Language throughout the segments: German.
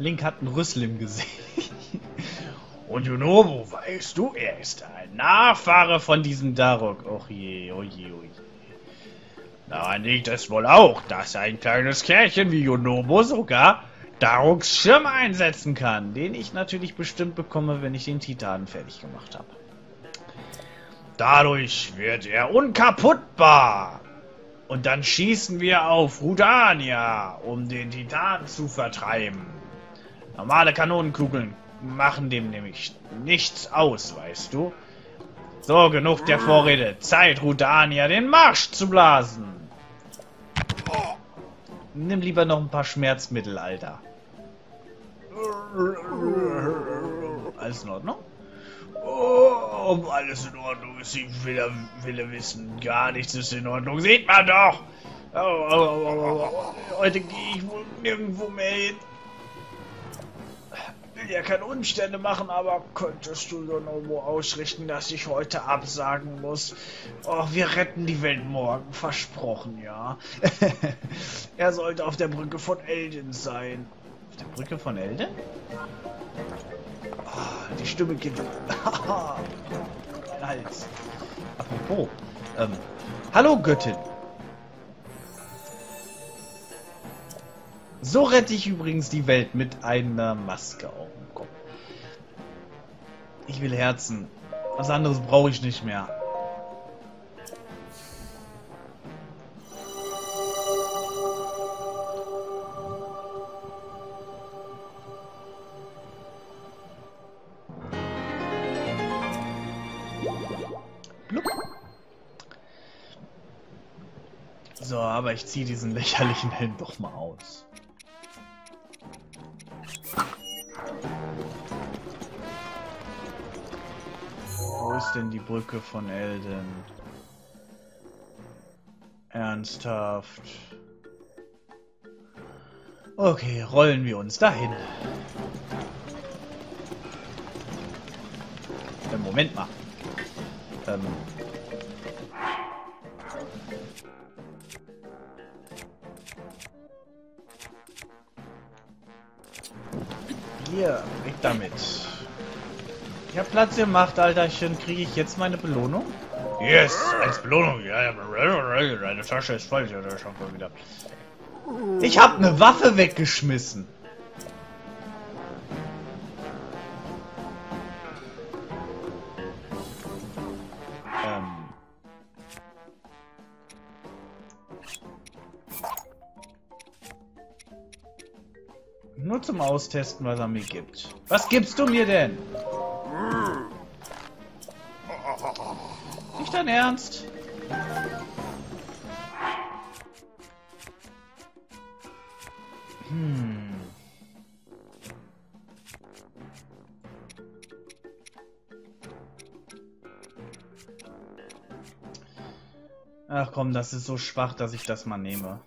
Link hat einen Rüssel im Gesicht. Und Junobo, weißt du, er ist ein Nachfahre von diesem Darok. Och je, oh je, oh je. Daran liegt es wohl auch, dass ein kleines Kerlchen wie Junobo sogar Daroks Schirm einsetzen kann, den ich natürlich bestimmt bekomme, wenn ich den Titan fertig gemacht habe. Dadurch wird er unkaputtbar. Und dann schießen wir auf Rudania, um den Titan zu vertreiben. Normale Kanonenkugeln machen dem nämlich nichts aus, weißt du? So, genug der Vorrede. Zeit, Rudania, den Marsch zu blasen. Nimm lieber noch ein paar Schmerzmittel, Alter. Alles in Ordnung? Oh, ob alles in Ordnung ist, ich will, will wissen. Gar nichts ist in Ordnung. Sieht man doch! Heute gehe ich wohl nirgendwo mehr hin. Will ja keine Umstände machen, aber könntest du doch irgendwo ausrichten, dass ich heute absagen muss? Oh, wir retten die Welt morgen. Versprochen, ja. er sollte auf der Brücke von Elden sein. Auf der Brücke von Elden? Oh, die Stimme geht. mein Hals. Apropos. Ähm, hallo Göttin. So rette ich übrigens die Welt mit einer Maske auf dem Kopf. Ich will Herzen. Was anderes brauche ich nicht mehr. So, aber ich ziehe diesen lächerlichen Helm doch mal aus. Denn die Brücke von Elden? Ernsthaft. Okay, rollen wir uns dahin. Äh, Moment mal. Ähm, Hier, weg damit. Ich hab Platz gemacht, Alterchen. Kriege ich jetzt meine Belohnung? Yes, als Belohnung. Ja, ja, deine Tasche ist voll. Ja, schon mal wieder. Ich hab eine Waffe weggeschmissen. Nur zum Austesten, was er mir gibt. Was gibst du mir denn? Nicht dein Ernst? Hm. Ach komm, das ist so schwach, dass ich das mal nehme.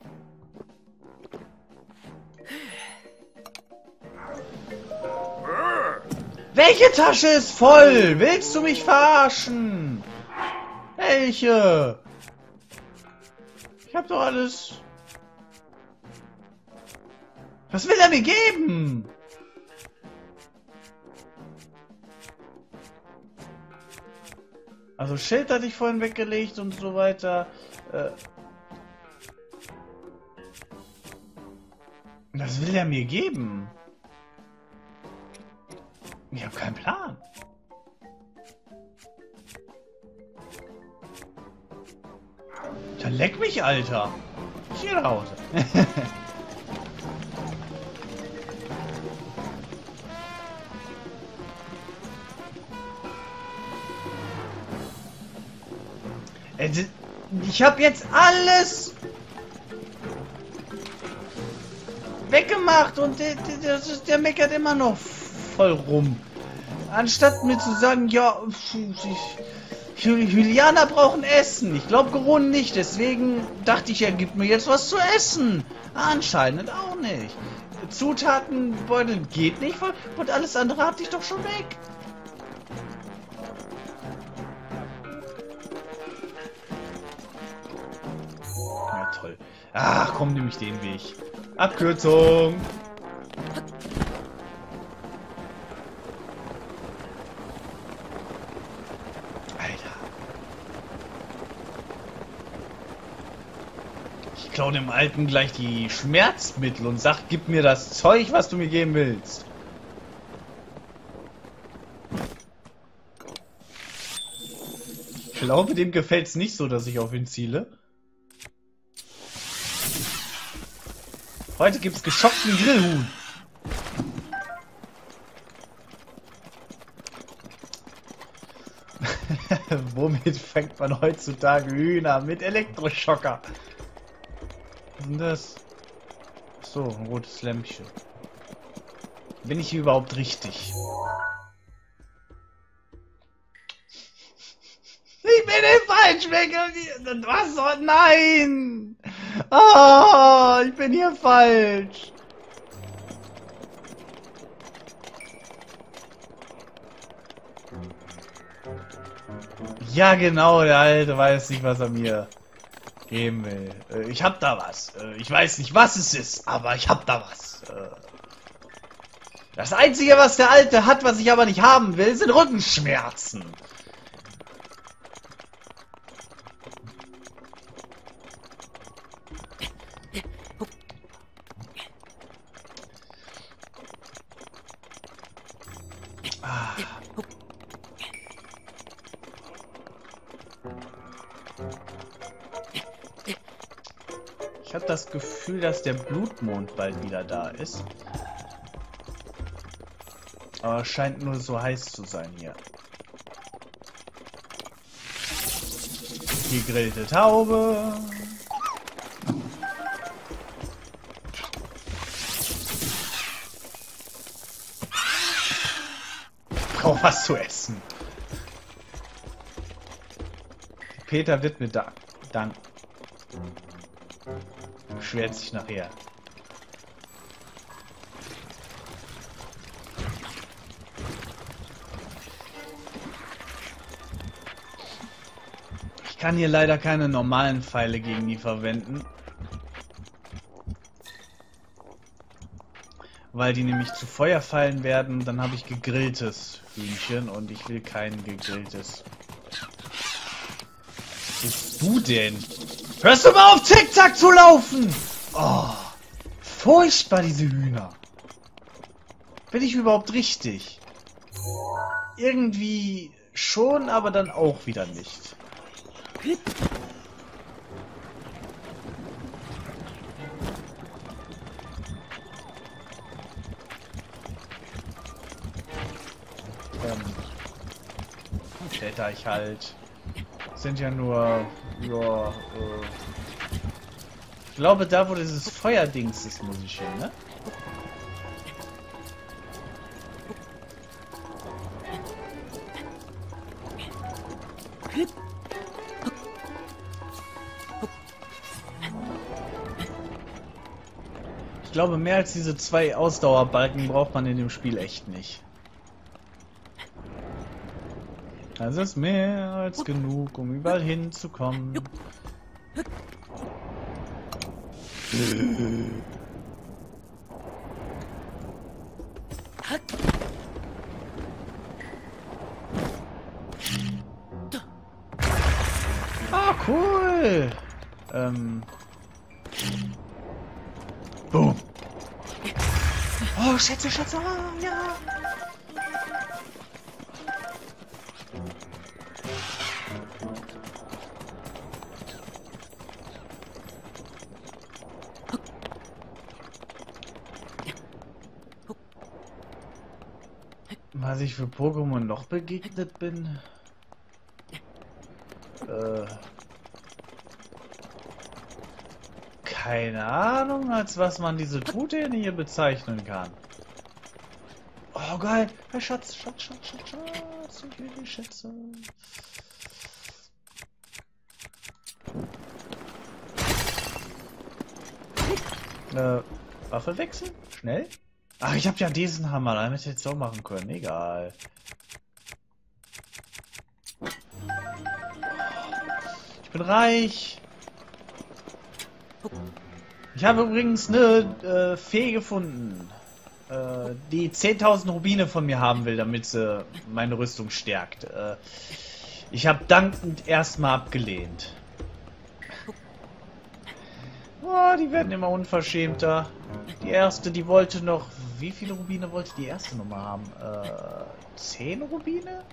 Welche Tasche ist voll? Willst du mich verarschen? Welche? Ich hab doch alles. Was will er mir geben? Also Schild hatte ich vorhin weggelegt und so weiter. Äh Was will er mir geben? Ich habe keinen Plan. Leck mich, Alter. Ich gehe nach Hause. Ich habe jetzt alles weggemacht und der, der, der meckert immer noch voll rum. Anstatt mir zu sagen, ja, Julianer brauchen Essen. Ich glaube Geron nicht, deswegen dachte ich, er gibt mir jetzt was zu essen. Anscheinend auch nicht. Zutatenbeutel geht nicht, und alles andere hatte ich doch schon weg. Ja, toll. Ach, komm, nehme ich den Weg. Abkürzung. Klaue dem Alten gleich die Schmerzmittel und sag, gib mir das Zeug, was du mir geben willst. Ich glaube, dem gefällt es nicht so, dass ich auf ihn ziele. Heute gibt's geschockten Grillhuhn. Womit fängt man heutzutage Hühner? Mit Elektroschocker. Was ist denn das? So, ein rotes Lämpchen. Bin ich hier überhaupt richtig? Ich bin im Falschwinkel. Was soll... Nein! Oh, ich bin hier falsch. Ja, genau, der Alte weiß nicht, was er mir will. Äh, ich hab da was. Äh, ich weiß nicht, was es ist, aber ich hab da was. Äh, das Einzige, was der Alte hat, was ich aber nicht haben will, sind Rückenschmerzen. Dass der Blutmond bald wieder da ist. Aber es scheint nur so heiß zu sein hier. Gegrillte Taube. Brauch was zu essen. Peter wird mir da danken beschwert sich nachher. Ich kann hier leider keine normalen Pfeile gegen die verwenden. Weil die nämlich zu Feuer fallen werden, dann habe ich gegrilltes Hühnchen und ich will kein gegrilltes. Bist du denn? Hörst du mal auf, Zickzack zu laufen? Oh, furchtbar, diese Hühner. Bin ich überhaupt richtig? Irgendwie schon, aber dann auch wieder nicht. Ähm, kletter ich halt. Sind ja nur ja, äh. Ich glaube, da wo dieses Feuerdings ist, muss ich hin, ne? Ich glaube, mehr als diese zwei Ausdauerbalken braucht man in dem Spiel echt nicht. Das ist mehr als genug, um überall hinzukommen. Ah, cool. Ähm. Boom. Oh, Schätze, Schätze, ah, ja. Was ich für Pokémon noch begegnet bin? Äh, keine Ahnung, als was man diese Truthähne hier bezeichnen kann. Oh geil, hey, Schatz, Schatz, Schatz, Schatz, Schatz, ich will die Schätze. Äh, Waffe wechseln? Schnell? Ach, ich habe ja diesen Hammer, damit hätte ich jetzt so machen können. Egal. Ich bin reich. Ich habe übrigens eine äh, Fee gefunden, äh, die 10.000 Rubine von mir haben will, damit sie meine Rüstung stärkt. Äh, ich habe dankend erstmal abgelehnt. Oh, die werden immer unverschämter. Die erste, die wollte noch... Wie viele Rubine wollte die erste Nummer haben? Äh, 10 Rubine?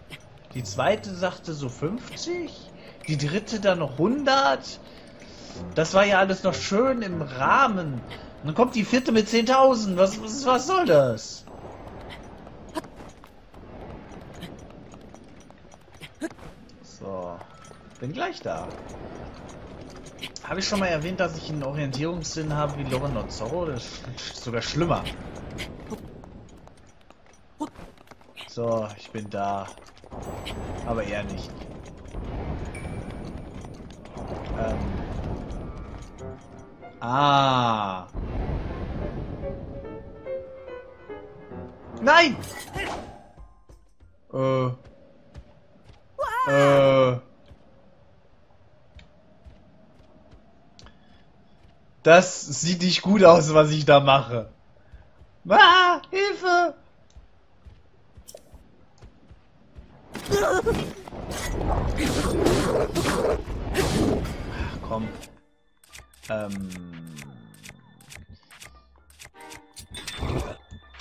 Die zweite sagte so 50? Die dritte dann noch 100? Das war ja alles noch schön im Rahmen. Und dann kommt die vierte mit 10.000. Was, was, was soll das? So. Bin gleich da. Habe ich schon mal erwähnt, dass ich einen Orientierungssinn habe wie Loren Zorro? Das ist sogar schlimmer. So, ich bin da. Aber eher nicht. Ähm. Ah. Nein! Äh. Äh. Das sieht nicht gut aus, was ich da mache. Ah, Hilfe! Ach, komm. Ähm.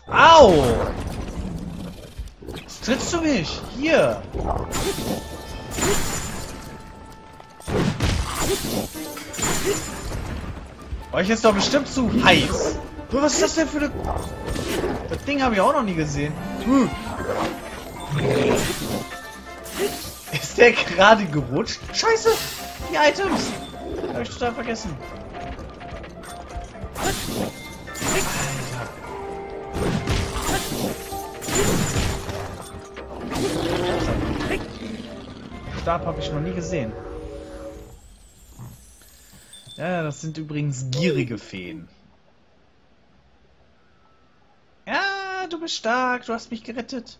Au! Was trittst du mich? Hier! Euch ist doch bestimmt zu heiß. Was ist das denn für eine... Das Ding habe ich auch noch nie gesehen. Ist der gerade gerutscht? Scheiße! Die Items! Habe ich total vergessen. Alter. Stab habe ich noch nie gesehen. Ja, das sind übrigens gierige Feen. Ja, du bist stark, du hast mich gerettet.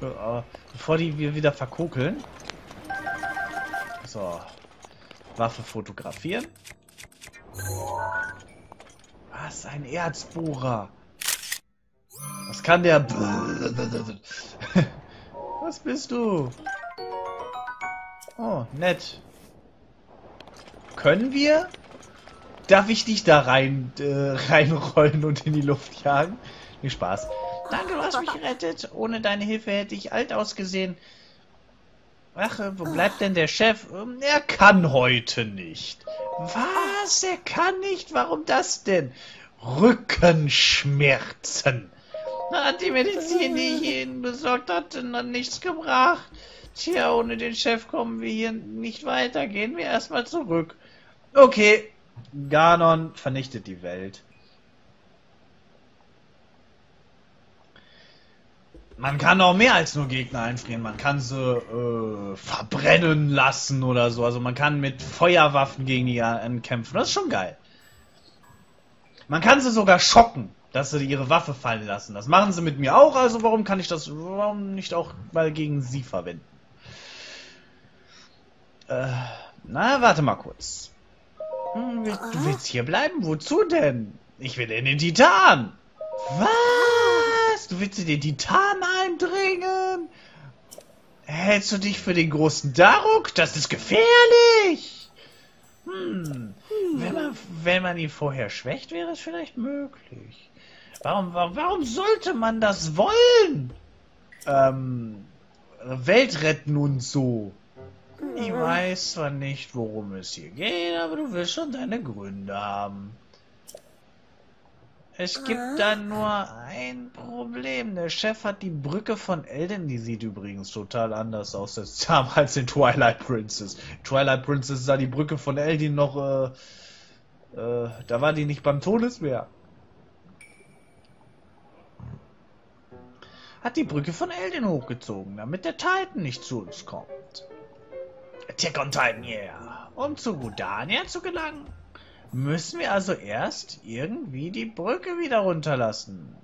Äh, bevor die wir wieder verkokeln. So. Waffe fotografieren. Was? Ein Erzbohrer. Was kann der... Was bist du? Oh, nett. Können wir? Darf ich dich da rein äh, reinrollen und in die Luft jagen? Viel Spaß. Danke, du hast mich gerettet. Ohne deine Hilfe hätte ich alt ausgesehen. Ach, äh, wo bleibt denn der Chef? Ähm, er kann heute nicht. Was? Er kann nicht? Warum das denn? Rückenschmerzen. Hat die Medizin, die ich Ihnen besorgt hatte, noch nichts gebracht? Tja, ohne den Chef kommen wir hier nicht weiter. Gehen wir erstmal zurück. Okay, Ganon vernichtet die Welt. Man kann auch mehr als nur Gegner einfrieren. Man kann sie äh, verbrennen lassen oder so. Also man kann mit Feuerwaffen gegen die kämpfen. Das ist schon geil. Man kann sie sogar schocken, dass sie ihre Waffe fallen lassen. Das machen sie mit mir auch. Also warum kann ich das, warum nicht auch mal gegen sie verwenden? Äh, na, warte mal kurz. Hm, du willst hier bleiben? Wozu denn? Ich will in den Titan. Was? Du willst in den Titan eindringen? Hältst du dich für den großen Daruk? Das ist gefährlich. Hm. Wenn man, wenn man ihn vorher schwächt, wäre es vielleicht möglich. Warum, warum, warum sollte man das wollen? Ähm, Welt retten und so. Ich weiß zwar nicht, worum es hier geht, aber du wirst schon deine Gründe haben. Es gibt dann nur ein Problem. Der Chef hat die Brücke von Elden, die sieht übrigens total anders aus als damals in Twilight Princess. Twilight Princess sah die Brücke von Elden noch, äh, äh, da war die nicht beim Todesmeer. Hat die Brücke von Elden hochgezogen, damit der Titan nicht zu uns kommt. Attack on Titan, yeah. Um zu Gudania zu gelangen, müssen wir also erst irgendwie die Brücke wieder runterlassen.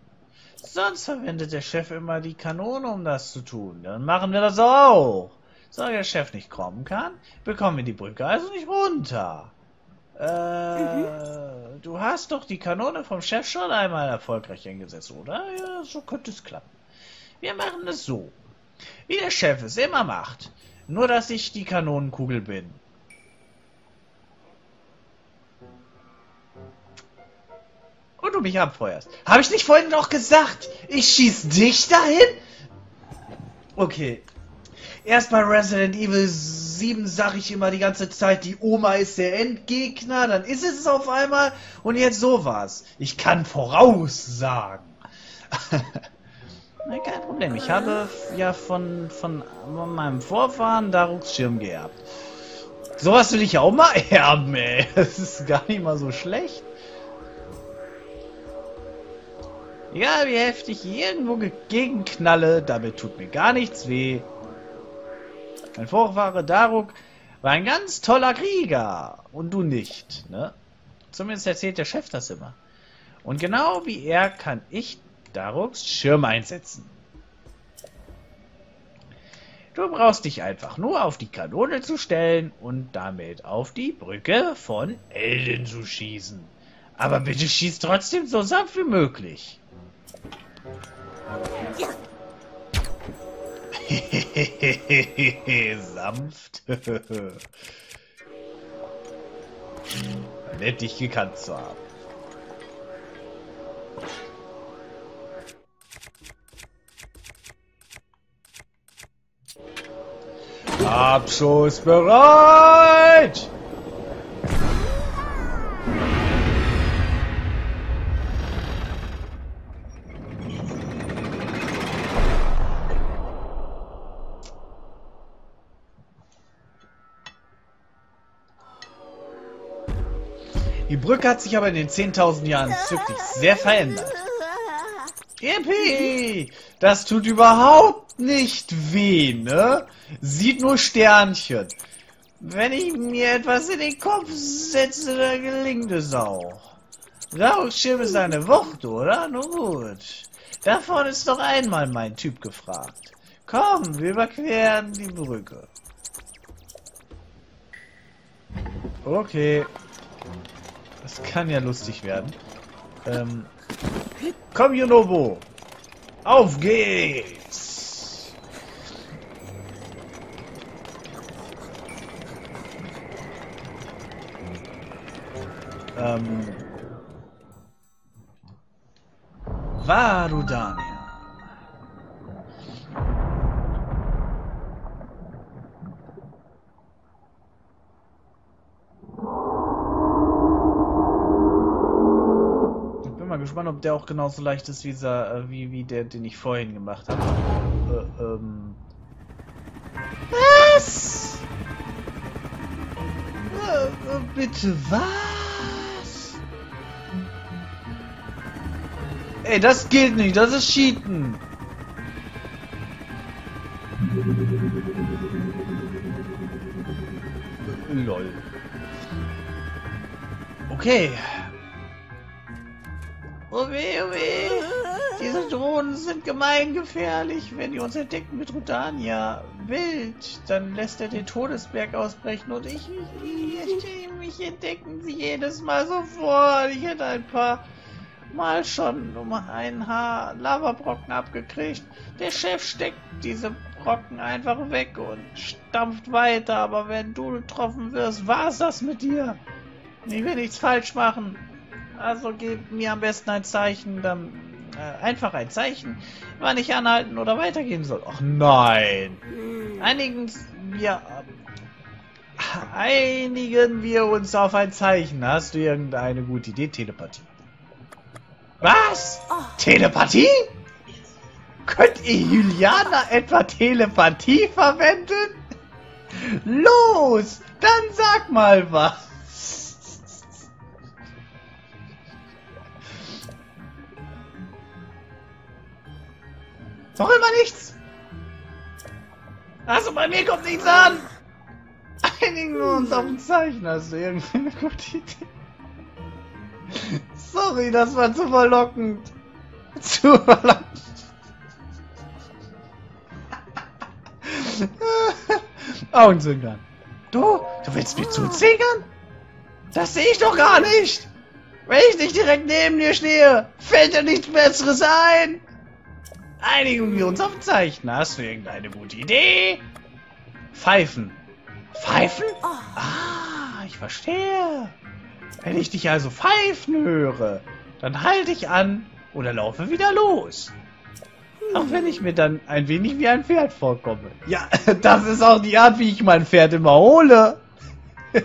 Sonst verwendet der Chef immer die Kanone, um das zu tun. Dann machen wir das auch. Solange der Chef nicht kommen kann, bekommen wir die Brücke also nicht runter. Äh, mhm. du hast doch die Kanone vom Chef schon einmal erfolgreich eingesetzt, oder? Ja, so könnte es klappen. Wir machen es so. Wie der Chef es immer macht. Nur, dass ich die Kanonenkugel bin. Und du mich abfeuerst. Habe ich nicht vorhin noch gesagt? Ich schieß dich dahin? Okay. Erst bei Resident Evil 7 sage ich immer die ganze Zeit, die Oma ist der Endgegner, dann ist es auf einmal und jetzt sowas. Ich kann voraussagen. Nein, kein Problem. Ich habe ja von, von meinem Vorfahren Daruks Schirm geerbt. Sowas will ich auch mal erben, ey. Das ist gar nicht mal so schlecht. Egal wie heftig ich irgendwo gegenknalle, damit tut mir gar nichts weh. Mein Vorfahre Daruk war ein ganz toller Krieger. Und du nicht, ne? Zumindest erzählt der Chef das immer. Und genau wie er kann ich Daruks Schirm einsetzen. Du brauchst dich einfach nur auf die Kanone zu stellen und damit auf die Brücke von Elden zu schießen. Aber bitte schieß trotzdem so sanft wie möglich. Ja. sanft. Nett dich gekannt zu haben. Abschussbereit! Die Brücke hat sich aber in den 10.000 Jahren wirklich sehr verändert. Yippie! Das tut überhaupt nicht weh, ne? Sieht nur Sternchen. Wenn ich mir etwas in den Kopf setze, dann gelingt es auch. Rauchschirm ist eine Wucht, oder? Nun gut. Davon ist doch einmal mein Typ gefragt. Komm, wir überqueren die Brücke. Okay. Das kann ja lustig werden. Ähm, komm, Junobo! Auf geht's! Ähm, Varudania. gespannt, ob der auch genauso leicht ist wie, dieser, äh, wie, wie der, den ich vorhin gemacht habe. Äh, ähm. Was? Äh, äh, bitte was? Ey, das geht nicht, das ist Cheaten. Lol. Okay. Oh weh, oh weh. Diese Drohnen sind gemeingefährlich. Wenn die uns entdecken mit Rudania wild, dann lässt er den Todesberg ausbrechen und ich, ich, ich mich entdecken sie jedes Mal sofort. Ich hätte ein paar Mal schon um ein Haar Lavabrocken abgekriegt. Der Chef steckt diese Brocken einfach weg und stampft weiter, aber wenn du getroffen wirst, war's das mit dir. Ich will nichts falsch machen. Also gib mir am besten ein Zeichen, dann äh, einfach ein Zeichen, wann ich anhalten oder weitergehen soll. Ach nein. Einigen wir einigen wir uns auf ein Zeichen. Hast du irgendeine gute Idee? Telepathie. Was? Oh. Telepathie? Könnt ihr Juliana etwa Telepathie verwenden? Los, dann sag mal was. Noch immer nichts. Also bei mir kommt nichts an. Einigen wir uns auf ein Zeichen. Hast du irgendwie eine gute Idee? Sorry, das war zu verlockend. Zu verlockend. Augenzwinkern. Du? Du willst mir zuzwinkern? Das sehe ich doch gar nicht. Wenn ich nicht direkt neben dir stehe, fällt dir nichts Besseres ein. Einigen wir uns auf ein Zeichen. Hast du irgendeine gute Idee? Pfeifen. Pfeifen? Ah, ich verstehe. Wenn ich dich also pfeifen höre, Dann halte ich an oder laufe wieder los. Auch wenn ich mir dann ein wenig wie ein Pferd vorkomme. Ja, das ist auch die Art, wie ich mein Pferd immer hole.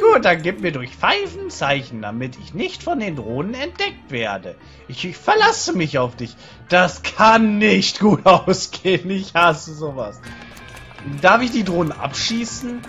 Gut, dann gib mir durch Pfeifen Zeichen, damit ich nicht von den Drohnen entdeckt werde. Ich, ich, verlasse mich auf dich. Das kann nicht gut ausgehen. Ich hasse sowas. Darf ich die Drohnen abschießen?